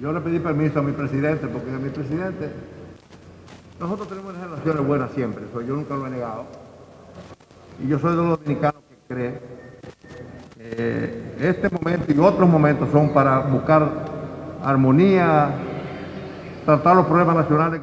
Yo le pedí permiso a mi presidente, porque a mi presidente, nosotros tenemos relaciones buenas siempre, eso yo nunca lo he negado. Y yo soy de los dominicanos que cree que eh, este momento y otros momentos son para buscar armonía, tratar los problemas nacionales.